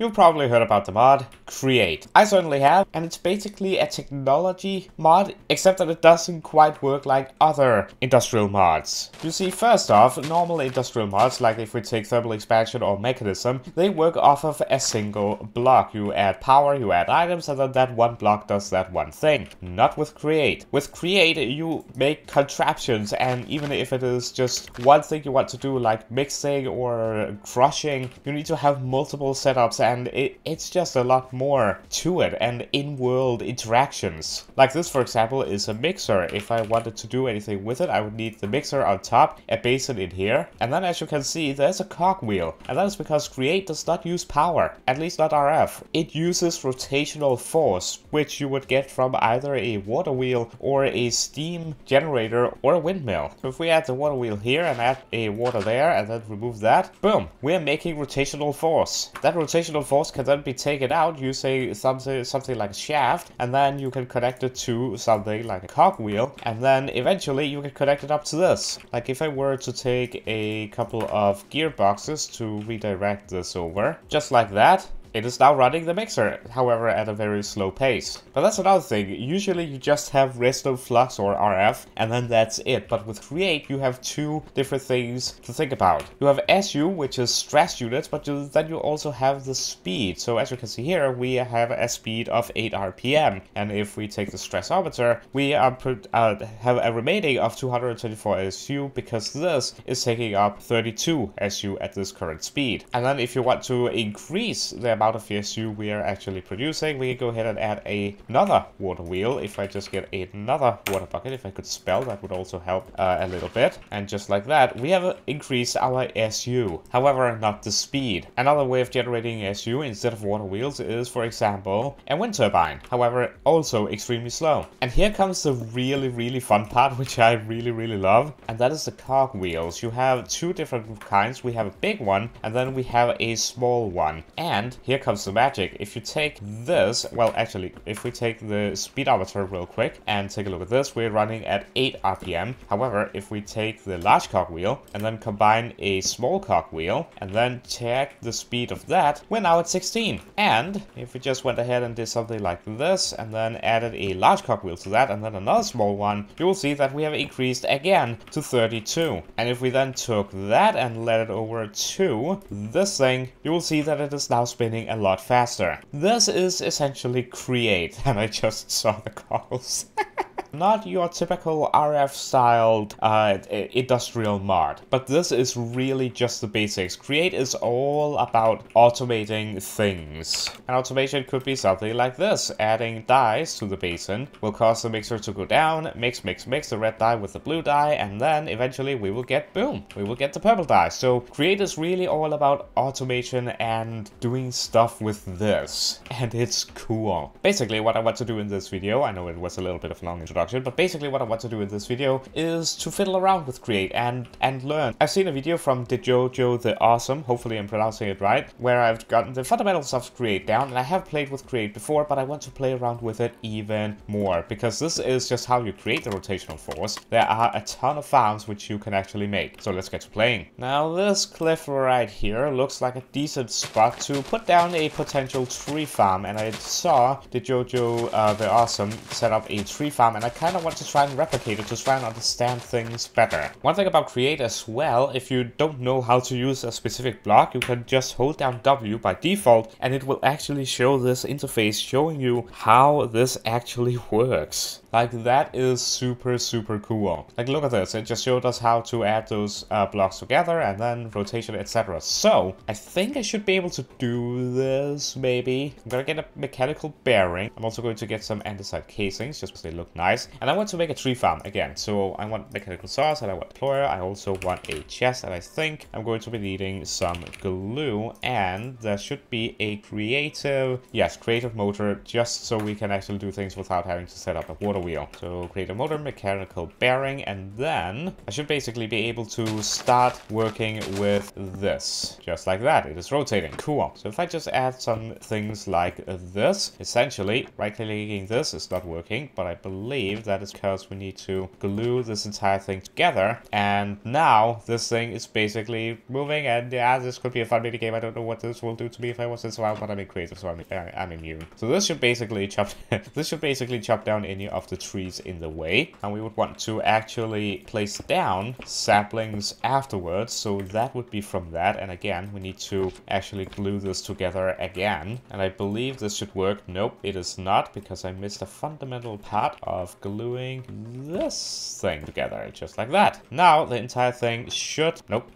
You've probably heard about the mod Create. I certainly have, and it's basically a technology mod, except that it doesn't quite work like other industrial mods. You see, first off, normal industrial mods, like if we take thermal expansion or Mekanism, they work off of a single block. You add power, you add items, and then that one block does that one thing. Not with Create. With Create, you make contraptions, and even if it is just one thing you want to do, like mixing or crushing, you need to have multiple setups and it, it's just a lot more to it and in-world interactions. Like this, for example, is a mixer. If I wanted to do anything with it, I would need the mixer on top, a basin in here, and then as you can see, there's a cogwheel. And that is because Create does not use power, at least not RF. It uses rotational force, which you would get from either a water wheel or a steam generator or a windmill. So if we add the water wheel here and add a water there and then remove that, boom, we're making rotational force. That rotational force can then be taken out using something, something like a shaft, and then you can connect it to something like a cogwheel, and then eventually you can connect it up to this. Like if I were to take a couple of gearboxes to redirect this over, just like that, it is now running the mixer, however at a very slow pace. But that's another thing, usually you just have Redstone Flux or RF and then that's it, but with Create you have two different things to think about. You have SU, which is stress units, but you, then you also have the speed. So as you can see here, we have a speed of 8 RPM, and if we take the stress stressometer, we are uh, have a remaining of 224 SU because this is taking up 32 SU at this current speed. And then if you want to increase the amount amount of VSU we are actually producing, we can go ahead and add a, another water wheel. If I just get another water bucket, if I could spell, that would also help uh, a little bit. And just like that, we have increased our SU. However, not the speed. Another way of generating SU instead of water wheels is, for example, a wind turbine. However, also extremely slow. And here comes the really, really fun part, which I really, really love. And that is the cog wheels. You have two different kinds. We have a big one, and then we have a small one. And here here comes the magic. If you take this, well, actually, if we take the speedometer real quick and take a look at this, we're running at 8 RPM. However, if we take the large cogwheel and then combine a small cogwheel and then check the speed of that, we're now at 16. And if we just went ahead and did something like this and then added a large cogwheel to that and then another small one, you will see that we have increased again to 32. And if we then took that and let it over to this thing, you will see that it is now spinning a lot faster. This is essentially Create, and I just saw the calls. Not your typical RF styled uh, industrial mod, but this is really just the basics. Create is all about automating things. And automation could be something like this. Adding dyes to the basin will cause the mixer to go down, mix, mix, mix the red dye with the blue dye, and then eventually we will get, boom, we will get the purple dye. So Create is really all about automation and doing stuff with this. And it's cool. Basically, what I want to do in this video, I know it was a little bit of a long introduction, but basically what I want to do in this video is to fiddle around with Create and, and learn. I've seen a video from DeJojo the Awesome, hopefully I'm pronouncing it right, where I've gotten the fundamentals of Create down, and I have played with Create before, but I want to play around with it even more, because this is just how you create the rotational force. There are a ton of farms which you can actually make, so let's get to playing. Now this cliff right here looks like a decent spot to put down a potential tree farm, and I saw DeJojo uh, the Awesome set up a tree farm, and I kind of want to try and replicate it to try and understand things better. One thing about Create as well, if you don't know how to use a specific block, you can just hold down W by default and it will actually show this interface showing you how this actually works. Like that is super, super cool. Like look at this, it just showed us how to add those uh, blocks together and then rotation, etc. So I think I should be able to do this maybe. I'm gonna get a mechanical bearing. I'm also going to get some andesite casings just because they look nice. And I want to make a tree farm again. So I want mechanical saws and I want deployer. I also want a chest and I think I'm going to be needing some glue and there should be a creative, yes, creative motor just so we can actually do things without having to set up a water wheel. So creative motor, mechanical bearing, and then I should basically be able to start working with this. Just like that, it is rotating. Cool. So if I just add some things like this, essentially right-clicking this is not working, but I believe believe that is because we need to glue this entire thing together. And now this thing is basically moving. And yeah, this could be a fun mini game. I don't know what this will do to me if I was this wild, but I'm in creative, so I'm, I'm immune. So this should basically chop this should basically chop down any of the trees in the way. And we would want to actually place down saplings afterwards. So that would be from that. And again, we need to actually glue this together again. And I believe this should work. Nope, it is not because I missed a fundamental part of gluing this thing together, just like that. Now the entire thing should... Nope.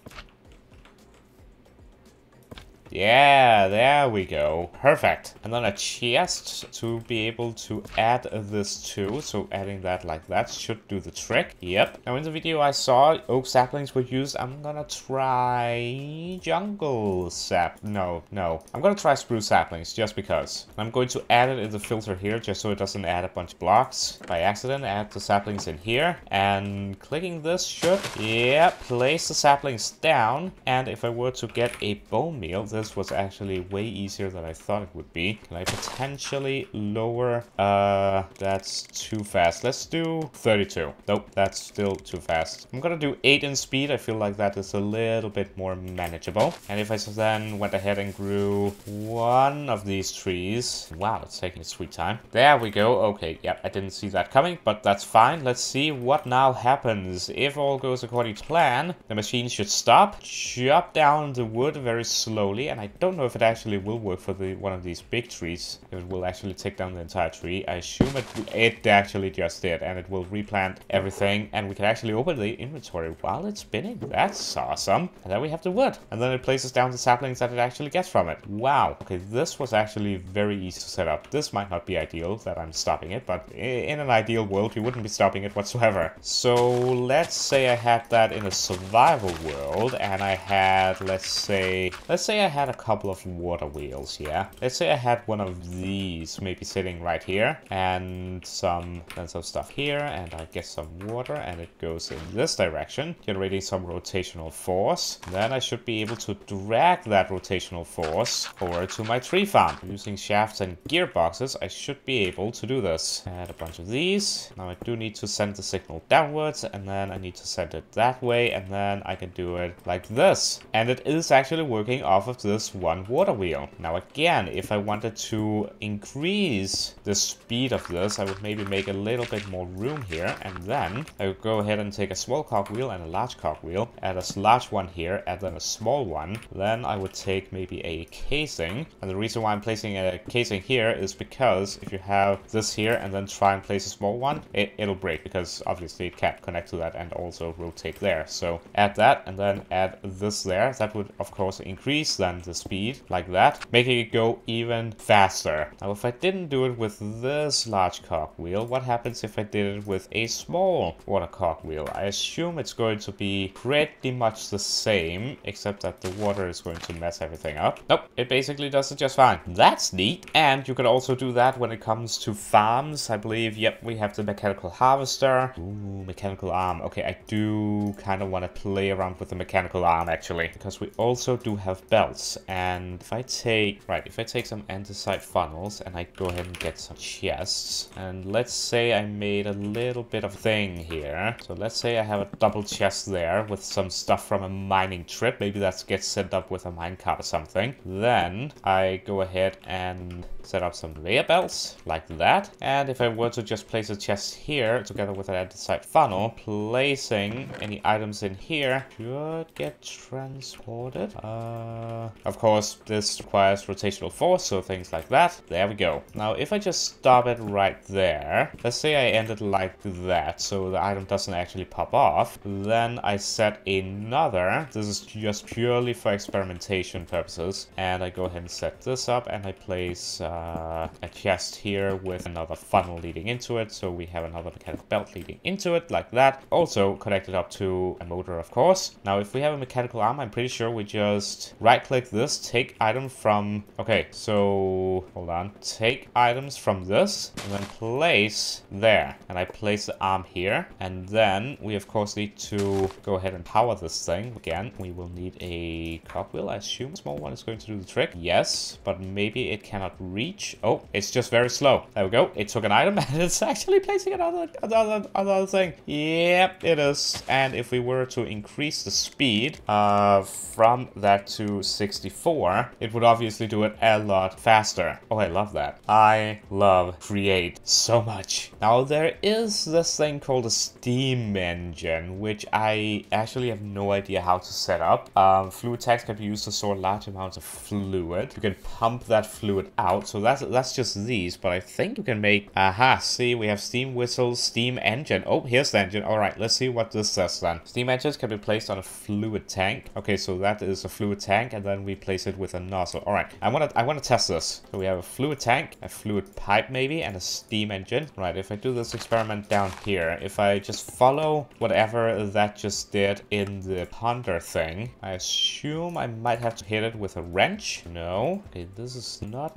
Yeah, there we go. Perfect. And then a chest to be able to add this to. So adding that like that should do the trick. Yep. Now in the video I saw oak saplings were used. I'm gonna try jungle sap. No, no. I'm gonna try spruce saplings just because. I'm going to add it in the filter here just so it doesn't add a bunch of blocks. By accident, add the saplings in here. And clicking this should, yeah, place the saplings down. And if I were to get a bone meal, this was actually way easier than I thought it would be. Can I potentially lower? Uh, that's too fast. Let's do 32. Nope, that's still too fast. I'm gonna do 8 in speed. I feel like that is a little bit more manageable. And if I then went ahead and grew one of these trees. Wow, it's taking a sweet time. There we go. Okay, yeah, I didn't see that coming, but that's fine. Let's see what now happens. If all goes according to plan, the machine should stop, chop down the wood very slowly, and I don't know if it actually will work for the one of these big trees. If it will actually take down the entire tree. I assume it, it actually just did, and it will replant everything, and we can actually open the inventory while it's spinning. That's awesome. And then we have the wood, and then it places down the saplings that it actually gets from it. Wow. Okay, this was actually very easy to set up. This might not be ideal that I'm stopping it, but in an ideal world, you wouldn't be stopping it whatsoever. So let's say I had that in a survival world, and I had, let's say, let's say I had a couple of water wheels, yeah? Let's say I had one of these maybe sitting right here and some, then some stuff here and I get some water and it goes in this direction, generating some rotational force. Then I should be able to drag that rotational force over to my tree farm. Using shafts and gearboxes, I should be able to do this. Add a bunch of these. Now I do need to send the signal downwards and then I need to send it that way and then I can do it like this. And it is actually working off of this one water wheel. Now again, if I wanted to increase the speed of this, I would maybe make a little bit more room here. And then I would go ahead and take a small cogwheel and a large cogwheel, add a large one here, add then a small one. Then I would take maybe a casing. And the reason why I'm placing a casing here is because if you have this here and then try and place a small one, it, it'll break because obviously it can't connect to that and also rotate there. So add that and then add this there. That would of course increase then the speed like that, making it go even faster. Now, if I didn't do it with this large cogwheel, what happens if I did it with a small water cogwheel? I assume it's going to be pretty much the same, except that the water is going to mess everything up. Nope, it basically does it just fine. That's neat. And you can also do that when it comes to farms. I believe, yep, we have the mechanical harvester. Ooh, mechanical arm. Okay, I do kind of want to play around with the mechanical arm, actually, because we also do have belts and if I take, right, if I take some andesite funnels and I go ahead and get some chests, and let's say I made a little bit of thing here. So let's say I have a double chest there with some stuff from a mining trip. Maybe that gets set up with a minecart or something. Then I go ahead and set up some layer belts like that. And if I were to just place a chest here together with an andesite funnel, placing any items in here should get transported. Uh, of course, this requires rotational force, so things like that. There we go. Now, if I just stop it right there, let's say I end it like that, so the item doesn't actually pop off, then I set another. This is just purely for experimentation purposes. And I go ahead and set this up, and I place uh, a chest here with another funnel leading into it. So we have another mechanical belt leading into it like that. Also connected up to a motor, of course. Now, if we have a mechanical arm, I'm pretty sure we just right this, take item from, okay, so hold on, take items from this and then place there. And I place the arm here. And then we of course need to go ahead and power this thing. Again, we will need a cogwheel. I assume small one is going to do the trick. Yes, but maybe it cannot reach. Oh, it's just very slow. There we go. It took an item and it's actually placing another, another, another thing. Yep, it is. And if we were to increase the speed uh, from that to 64, it would obviously do it a lot faster. Oh, I love that. I love Create so much. Now, there is this thing called a Steam engine, which I actually have no idea how to set up. Um, fluid tanks can be used to store large amounts of fluid. You can pump that fluid out. So that's that's just these, but I think you can make... Aha, see, we have steam whistles, steam engine. Oh, here's the engine. All right, let's see what this says then. Steam engines can be placed on a fluid tank. Okay, so that is a fluid tank, and then we place it with a nozzle. All right, I want to I want to test this. So we have a fluid tank, a fluid pipe maybe, and a steam engine. Right, if I do this experiment down here, if I just follow whatever that just did in the ponder thing, I assume I might have to hit it with a wrench. No. Okay, this is not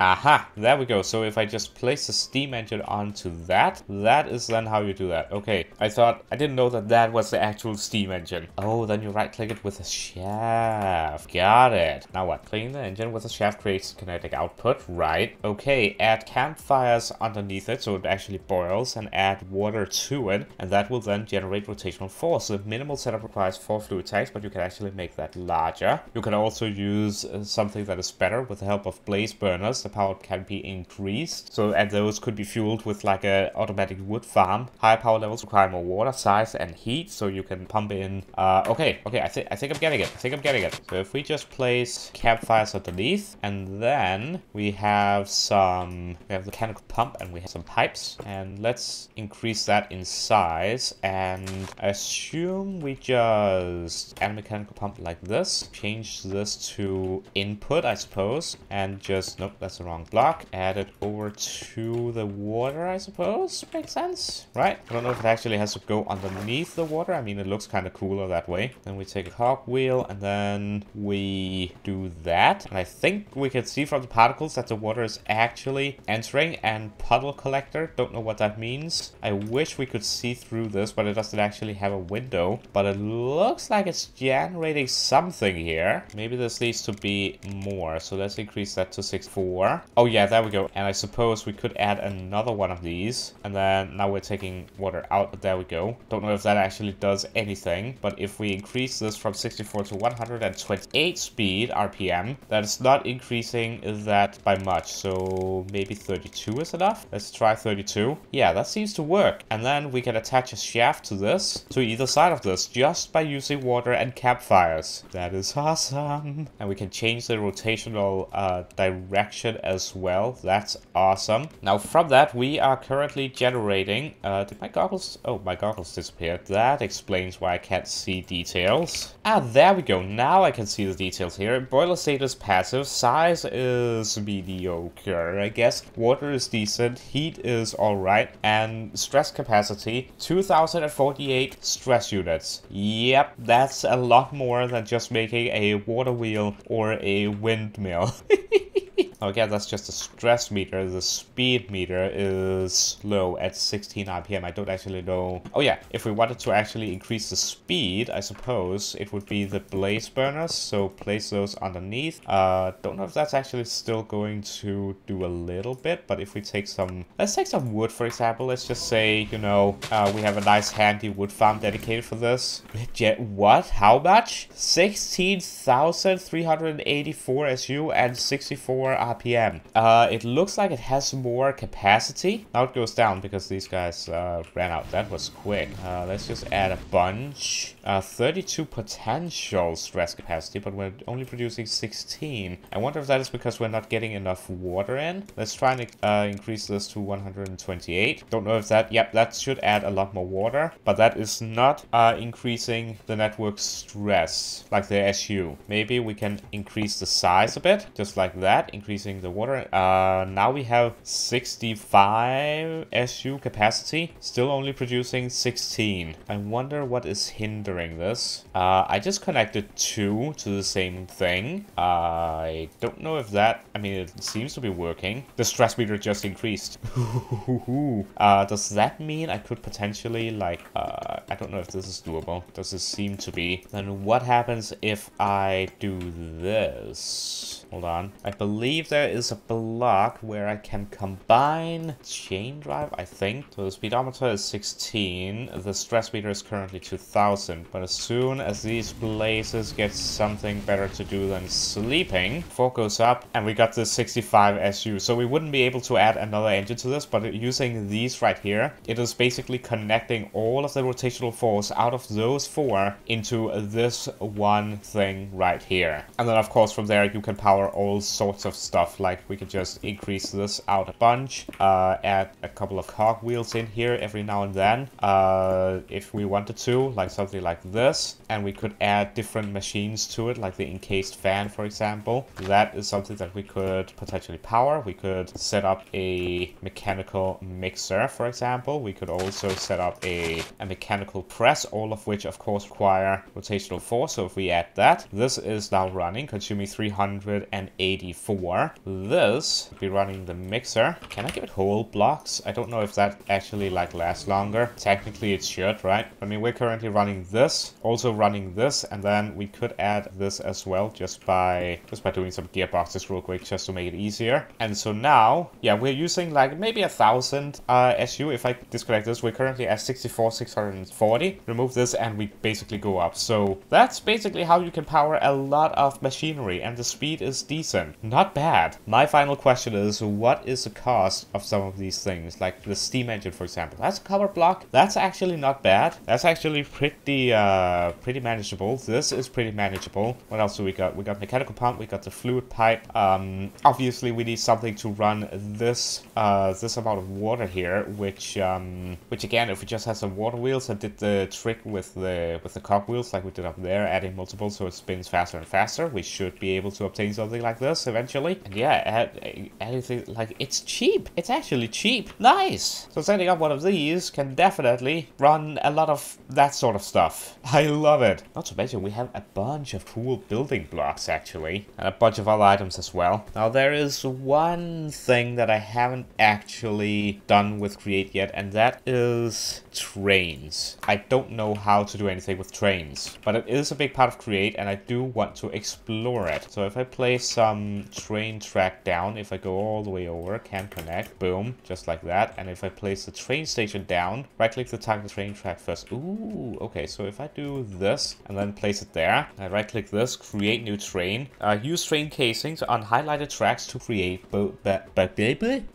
Aha, there we go. So if I just place the steam engine onto that, that is then how you do that. Okay, I thought, I didn't know that that was the actual steam engine. Oh, then you right click it with a shaft. Got it. Now what? Clean the engine with a shaft creates kinetic output, right? Okay, add campfires underneath it so it actually boils and add water to it. And that will then generate rotational force. The minimal setup requires four fluid tanks, but you can actually make that larger. You can also use uh, something that is better with the help of blaze burners the power can be increased. So, and those could be fueled with like a automatic wood farm. Higher power levels require more water, size, and heat, so you can pump in. Uh, okay, okay, I think I think I'm getting it. I think I'm getting it. So if we just place campfires underneath, and then we have some, we have the mechanical pump, and we have some pipes, and let's increase that in size. And I assume we just add a mechanical pump like this, change this to input, I suppose, and just nope, that's that's the wrong block. Add it over to the water, I suppose. Makes sense, right? I don't know if it actually has to go underneath the water. I mean, it looks kind of cooler that way. Then we take a cogwheel and then we do that. And I think we can see from the particles that the water is actually entering and puddle collector. Don't know what that means. I wish we could see through this, but it doesn't actually have a window. But it looks like it's generating something here. Maybe this needs to be more. So let's increase that to 64. Oh yeah, there we go. And I suppose we could add another one of these. And then now we're taking water out, there we go. Don't know if that actually does anything. But if we increase this from 64 to 128 speed RPM, that is not increasing that by much. So maybe 32 is enough. Let's try 32. Yeah, that seems to work. And then we can attach a shaft to this, to either side of this, just by using water and campfires. That is awesome. And we can change the rotational uh, direction as well. That's awesome. Now from that, we are currently generating... Uh, did my goggles... Oh, my goggles disappeared. That explains why I can't see details. Ah, there we go. Now I can see the details here. Boiler state is passive. Size is mediocre, I guess. Water is decent. Heat is alright. And stress capacity, 2048 stress units. Yep, that's a lot more than just making a water wheel or a windmill. Again, that's just a stress meter. The speed meter is low at 16 RPM. I don't actually know. Oh yeah, if we wanted to actually increase the speed, I suppose it would be the blaze burners. So place those underneath. Uh, don't know if that's actually still going to do a little bit, but if we take some, let's take some wood, for example. Let's just say, you know, uh, we have a nice handy wood farm dedicated for this. What? How much? 16,384 SU and 64 RPM. RPM. Uh, it looks like it has more capacity. Now it goes down because these guys uh, ran out. That was quick. Uh, let's just add a bunch. Uh, 32 potential stress capacity, but we're only producing 16. I wonder if that is because we're not getting enough water in. Let's try and uh, increase this to 128. Don't know if that... Yep, that should add a lot more water, but that is not uh, increasing the network stress like the SU. Maybe we can increase the size a bit, just like that. Increase increasing the water. Uh, now we have 65 SU capacity, still only producing 16. I wonder what is hindering this. Uh, I just connected two to the same thing. I don't know if that, I mean, it seems to be working. The stress meter just increased. uh, does that mean I could potentially, like, uh, I don't know if this is doable. Does this seem to be? Then what happens if I do this? Hold on. I believe there is a block where I can combine chain drive, I think. So the speedometer is 16. The stress meter is currently 2000. But as soon as these places get something better to do than sleeping, goes up and we got the 65 SU. So we wouldn't be able to add another engine to this, but using these right here, it is basically connecting all of the rotational force out of those four into this one thing right here. And then of course from there you can power all sorts of stuff. Like we could just increase this out a bunch, uh, add a couple of cogwheels in here every now and then, uh, if we wanted to, like something like this. And we could add different machines to it, like the encased fan, for example. That is something that we could potentially power. We could set up a mechanical mixer, for example. We could also set up a, a mechanical press, all of which, of course, require rotational force. So if we add that, this is now running, consuming 300 and 84. This be running the mixer. Can I give it whole blocks? I don't know if that actually like lasts longer. Technically it should, right? I mean, we're currently running this, also running this, and then we could add this as well just by just by doing some gearboxes real quick just to make it easier. And so now, yeah, we're using like maybe a thousand uh, SU. If I disconnect this, we're currently at 64, 640. Remove this and we basically go up. So that's basically how you can power a lot of machinery and the speed is decent. Not bad. My final question is, what is the cost of some of these things? Like the steam engine, for example. That's a cover block. That's actually not bad. That's actually pretty, uh, pretty manageable. This is pretty manageable. What else do we got? We got mechanical pump. We got the fluid pipe. Um, obviously, we need something to run this, uh, this amount of water here, which, um, which again, if we just had some water wheels and did the trick with the, with the cog wheels like we did up there, adding multiple so it spins faster and faster, we should be able to obtain something like this eventually. And yeah, anything like it's cheap. It's actually cheap. Nice. So setting up one of these can definitely run a lot of that sort of stuff. I love it. Not to mention we have a bunch of cool building blocks actually, and a bunch of other items as well. Now there is one thing that I haven't actually done with Create yet, and that is trains. I don't know how to do anything with trains, but it is a big part of Create, and I do want to explore it. So if I place some train track down, if I go all the way over, can connect, boom, just like that. And if I place the train station down, right click the target train track first. Ooh, okay, so if I do this and then place it there, I right click this, create new train, uh, use train casings on highlighted tracks to create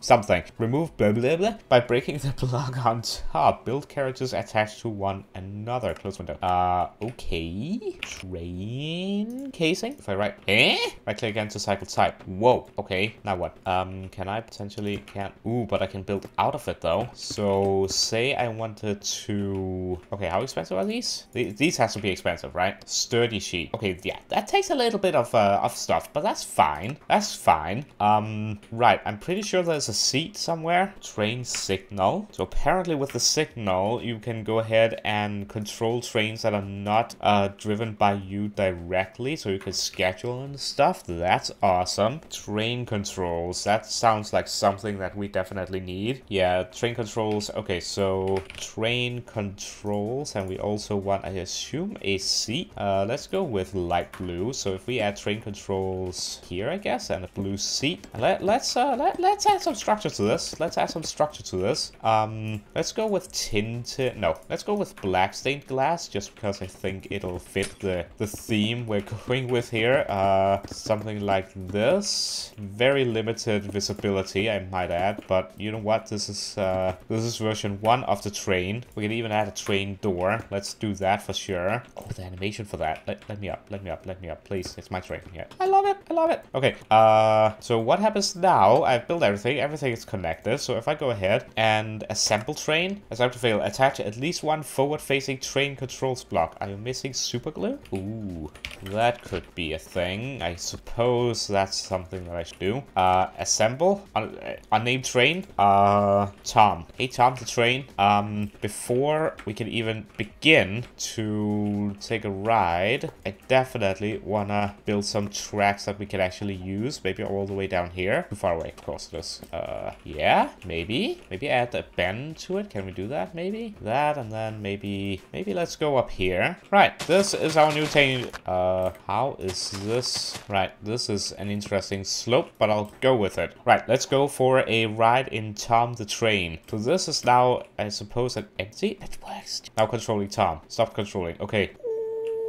something. Remove blah, blah, blah, by breaking the block on top. Build carriages attached to one another. Close window. Uh, okay. Train casing. If I right, eh? Right click again to cycle type. Whoa. Okay. Now what? Um, can I potentially can't? Ooh, but I can build out of it though. So say I wanted to. Okay, how expensive are these? These has to be expensive, right? Sturdy sheet. Okay, yeah, that takes a little bit of uh, of stuff, but that's fine. That's fine. Um, right. I'm pretty sure there's a seat somewhere. Train signal. So apparently with the signal, you can go ahead and control trains that are not uh, driven by you directly. So you can schedule and stuff. That's awesome. Train controls. That sounds like something that we definitely need. Yeah, train controls. Okay, so train controls. And we also want, I assume, a seat. Uh, let's go with light blue. So if we add train controls here, I guess, and a blue seat. Let, let's uh, let, let's add some structure to this. Let's add some structure to this. Um, let's go with tinted. No, let's go with black stained glass, just because I think it'll fit the the theme we're going with here. Uh, something like this. Very limited visibility, I might add, but you know what? This is uh, this is version one of the train. We can even add a train door. Let's do that for sure. Oh, the animation for that. Let, let me up. Let me up. Let me up, please. It's my train. Yeah, I. I love it. Okay. Uh, so what happens now? I've built everything. Everything is connected. So if I go ahead and assemble train, as I have to fail, attach at least one forward-facing train controls block. Are you missing super glue? Ooh, that could be a thing. I suppose that's something that I should do. Uh, assemble un uh, unnamed train. Uh, Tom. Hey, Tom, the train. Um, before we can even begin to take a ride, I definitely wanna build some tracks that we can actually use. Maybe all the way down here. Too far away, of course it is. Uh, yeah, maybe. Maybe add a bend to it. Can we do that, maybe? That, and then maybe... Maybe let's go up here. Right, this is our new train. Uh, how is this? Right, this is an interesting slope, but I'll go with it. Right, let's go for a ride in Tom the Train. So this is now, I suppose, an empty. It works. Now controlling Tom. Stop controlling. Okay.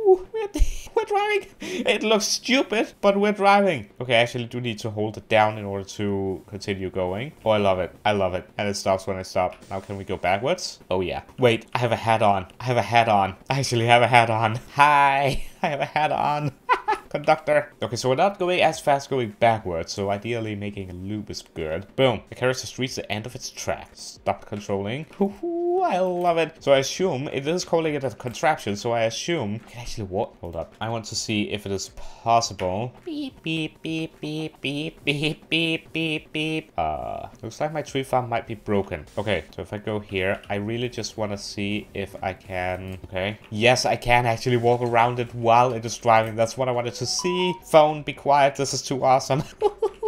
Ooh, we're driving. It looks stupid, but we're driving. Okay, I actually do need to hold it down in order to continue going. Oh, I love it. I love it. And it stops when I stop. Now can we go backwards? Oh, yeah. Wait, I have a hat on. I have a hat on. I actually have a hat on. Hi. I have a hat on. Conductor. Okay, so we're not going as fast going backwards, so ideally making a loop is good. Boom. The has reached the end of its track. Stop controlling. I love it. So I assume, it is calling it a contraption, so I assume can actually walk. Hold up. I want to see if it is possible. Beep, beep, beep, beep, beep, beep, beep, beep, beep. Uh, looks like my tree farm might be broken. Okay, so if I go here, I really just want to see if I can... Okay. Yes, I can actually walk around it while it is driving. That's what I wanted to see. Phone, be quiet. This is too awesome.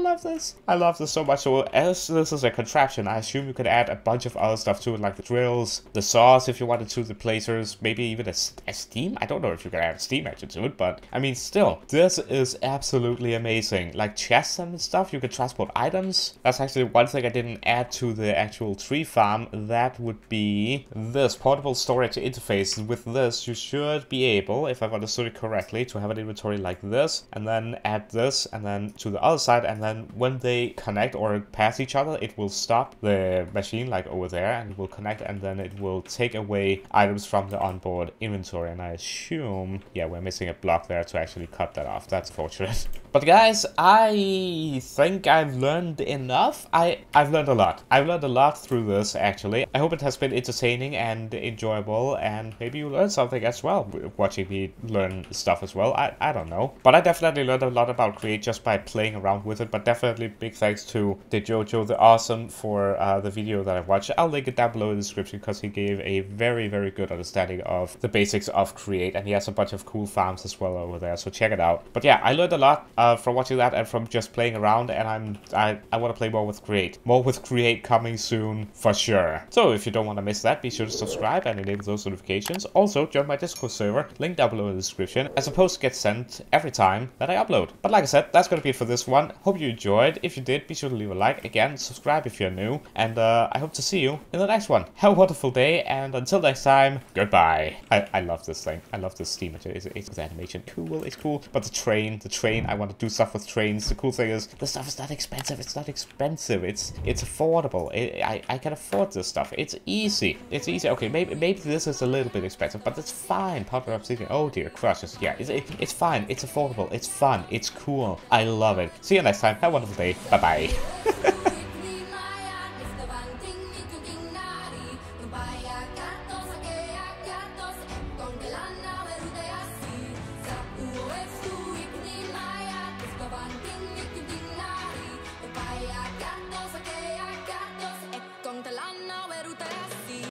Love this. I love this so much. So as this is a contraption, I assume you could add a bunch of other stuff to it, like the drills, the saws if you wanted to, the placers, maybe even a, a steam. I don't know if you can add a steam engine to it, but I mean, still, this is absolutely amazing. Like chests and stuff, you can transport items. That's actually one thing I didn't add to the actual tree farm. That would be this portable storage interface. With this, you should be able, if I've understood it correctly, to have an inventory like this, and then add this, and then to the other side, and then when they connect or pass each other, it will stop the machine like over there and it will connect and then it will take away items from the onboard inventory. And I assume, yeah, we're missing a block there to actually cut that off. That's fortunate. But guys, I think I've learned enough. I, I've learned a lot. I've learned a lot through this, actually. I hope it has been entertaining and enjoyable, and maybe you learned something as well, watching me learn stuff as well. I, I don't know. But I definitely learned a lot about Create just by playing around with it, but definitely big thanks to DeJojo the Awesome for uh, the video that I watched. I'll link it down below in the description because he gave a very, very good understanding of the basics of Create, and he has a bunch of cool farms as well over there, so check it out. But yeah, I learned a lot uh, from watching that and from just playing around, and I'm I, I want to play more with Create. More with Create coming soon, for sure. So if you don't want to miss that, be sure to subscribe and enable those notifications. Also, join my Discord server, link down below in the description, as a post gets sent every time that I upload. But like I said, that's gonna be it for this one. Hope you enjoyed. If you did, be sure to leave a like. Again, subscribe if you're new, and uh, I hope to see you in the next one. Have a wonderful day, and until next time, goodbye. I, I love this thing. I love this steam. It's, it's, it's animation. Cool, it's cool. But the train, the train, I want to do stuff with trains. The cool thing is, the stuff is not expensive. It's not expensive. It's it's affordable. It, I I can afford this stuff. It's easy. It's easy. Okay, maybe maybe this is a little bit expensive, but it's fine. Popular Obsidian. Oh dear, crushes. Yeah, it's it, it's fine. It's affordable. It's fun. It's cool. I love it. See you next time. Have a wonderful day. Bye bye.